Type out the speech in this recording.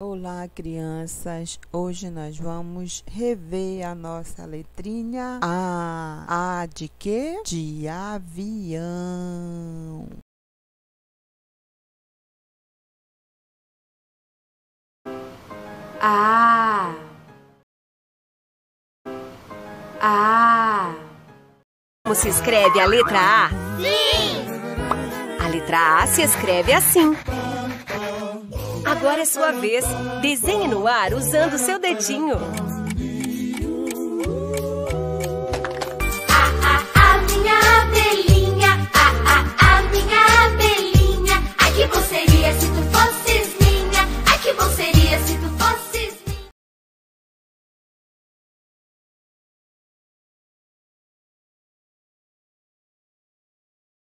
Olá, crianças! Hoje nós vamos rever a nossa letrinha A. A de quê? De avião. A. A. Como se escreve a letra A? Sim! A letra A se escreve assim. Agora é sua vez. Desenhe no ar usando seu dedinho.